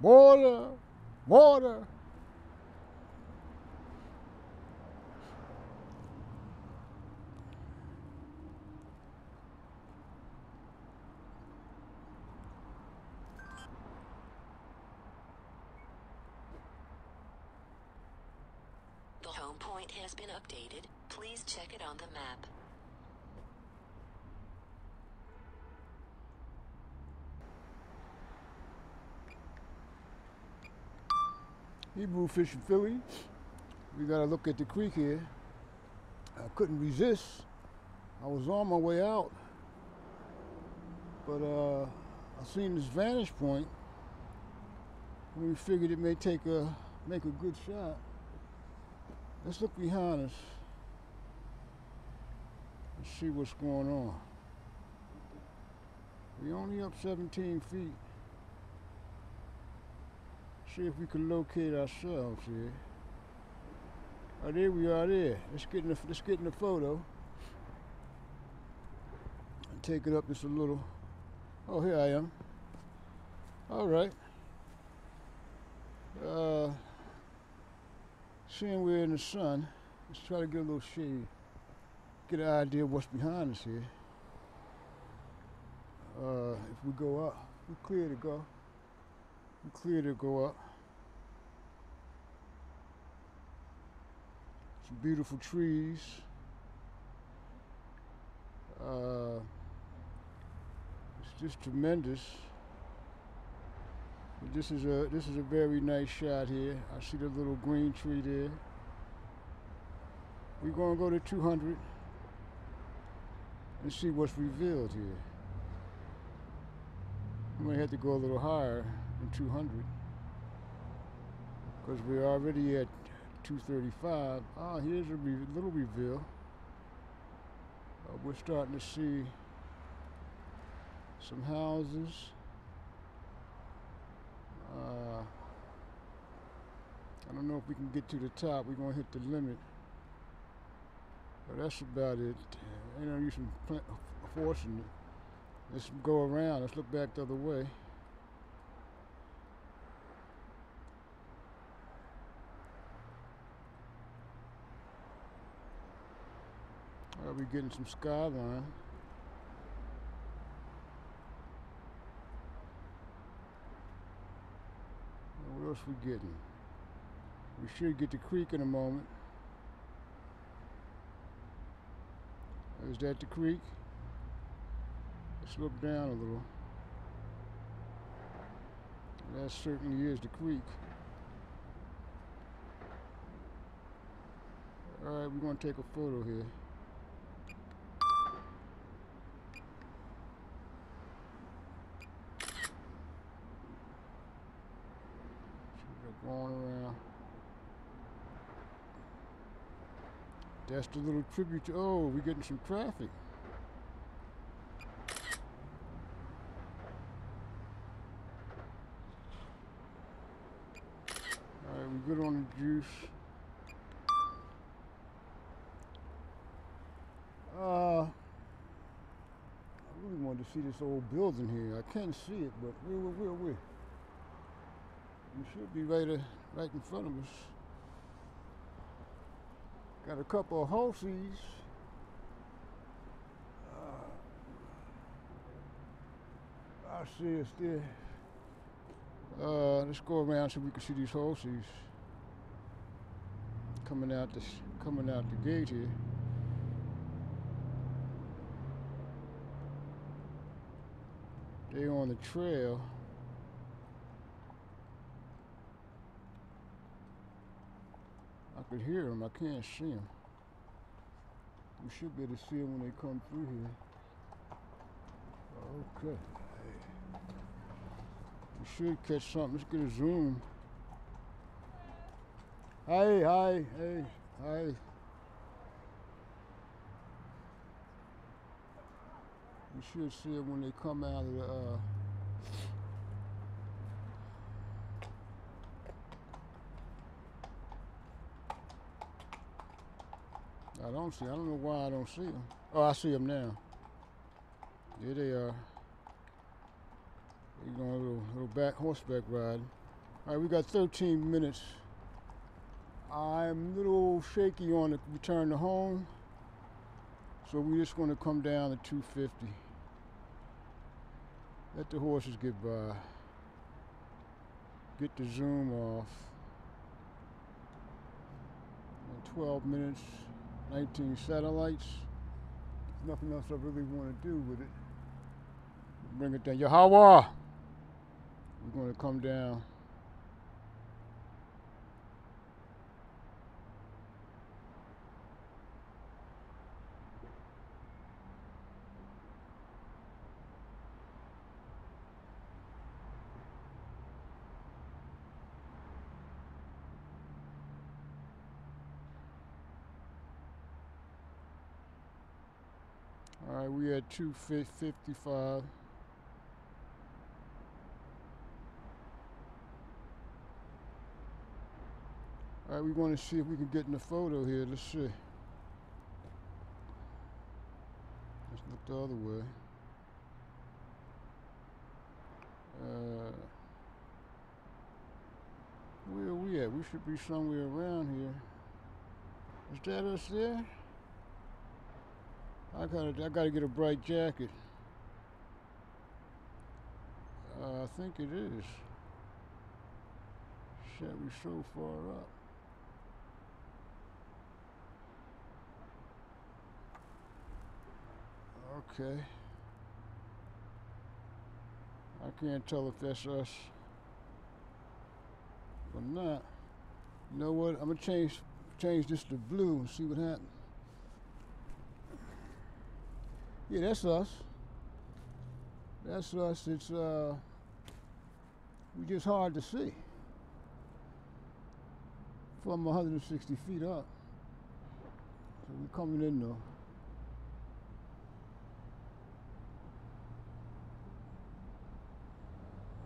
Water, water. The home point has been updated. Please check it on the map. Hebrew Fish fishing Philly. We gotta look at the creek here. I couldn't resist. I was on my way out, but uh, I seen this vantage point. And we figured it may take a make a good shot. Let's look behind us. Let's see what's going on. We only up 17 feet. See if we can locate ourselves here. Oh, there we are there. Let's get in the, let's get in the photo. And take it up just a little. Oh, here I am. All right. Uh, seeing we're in the sun, let's try to get a little shade. Get an idea what's behind us here. Uh, if we go up, we're clear to go. We're clear to go up. Some beautiful trees. Uh, it's just tremendous. But this is a this is a very nice shot here. I see the little green tree there. We're gonna go to 200 and see what's revealed here. We may have to go a little higher than 200 because we're already at 235. Ah, here's a re- little reveal. Uh, we're starting to see some houses. Uh, I don't know if we can get to the top. We're gonna hit the limit. But that's about it. Ain't no use pl- forcing it. Let's go around. Let's look back the other way. Are getting some skyline? What else we getting? We should get the creek in a moment. Is that the creek? Let's look down a little. That certainly is the creek. All right, we're gonna take a photo here. See, they're going around. That's the little tribute to, oh, we're getting some traffic. All right, we're good on the juice. Uh, I really wanted to see this old building here. I can't see it, but where, where, where, where? It should be right, uh, right in front of us. Got a couple of horses. Uh, I see us there. Uh, let's go around so we can see these horses coming out this coming out the gate here. They're on the trail. Could hear them. I can't see them. We should be able to see them when they come through here. Okay. We should catch something. Let's get a zoom. Hey, hi, hey, hi. We should see them when they come out of the. Uh, I don't see. I don't know why I don't see them. Oh, I see them now. There they are. They're going a little, little back horseback ride. All right, we got 13 minutes. I'm a little shaky on the return to home, so we're just going to come down to 250. Let the horses get by. Get the zoom off. In 12 minutes, 19 satellites. There's nothing else I really want to do with it. Bring it down. Yahweh! We're going to come down. All right, we at 255. All right, we want to see if we can get in the photo here. Let's see. Let's look the other way. Uh, where are we at? We should be somewhere around here. Is that us there? I gotta, I gotta get a bright jacket. Uh, I think it is. Shit, we so far up. Okay. I can't tell if that's us or not. You know what? I'm gonna change change this to blue and see what happens. Yeah, that's us. That's us. It's uh, we just hard to see from 160 feet up. So we're coming in though.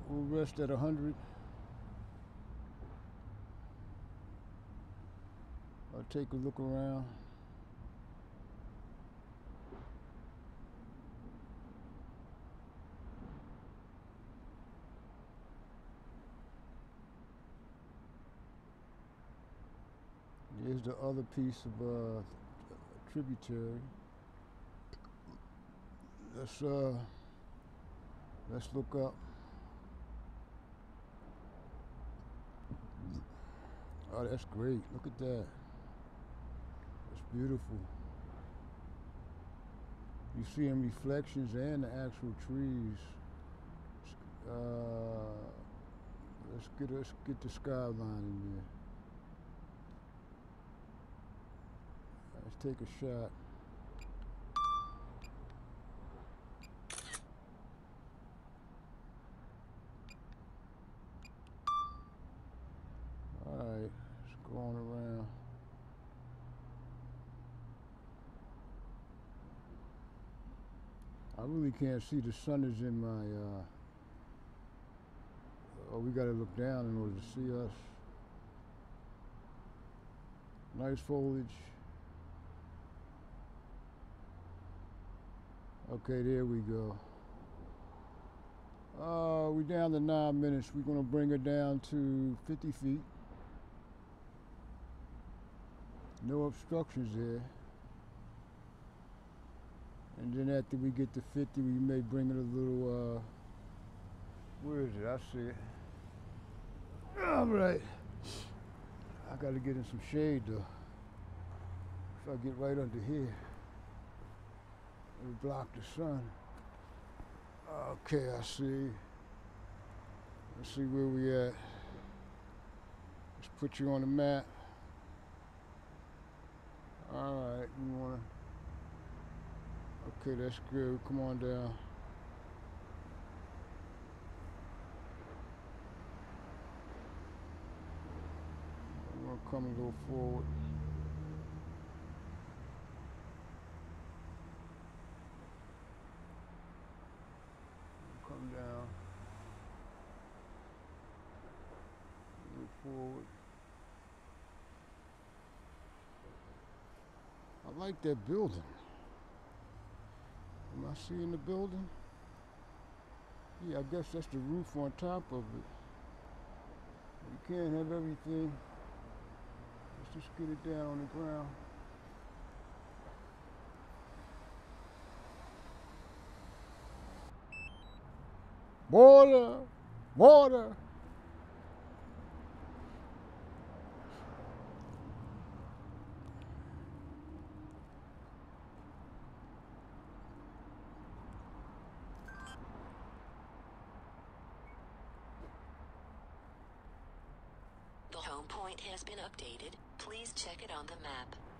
We'll rest at 100. I'll take a look around. Here's the other piece of uh, tributary. Let's uh, let's look up. Oh, that's great. Look at that. It's beautiful. You see in reflections and the actual trees. Uh, let's get let's get the skyline in there. Let's take a shot. Alright, it's going around. I really can't see the sun is in my uh oh we gotta look down in order to see us. Nice foliage. Okay, there we go. Uh, we're down to nine minutes. We're gonna bring her down to 50 feet. No obstructions there. And then after we get to 50, we may bring it a little, uh, where is it? I see it. All right. I gotta get in some shade though. If I get right under here it'll block the sun. Okay, I see. Let's see where we at. Let's put you on the map. All right, you wanna? Okay, that's good. Come on down. I'm gonna come and go forward. come down, move forward. I like that building. Am I seeing the building? Yeah, I guess that's the roof on top of it. You can't have everything. Let's just get it down on the ground. Water! Water! The home point has been updated. Please check it on the map.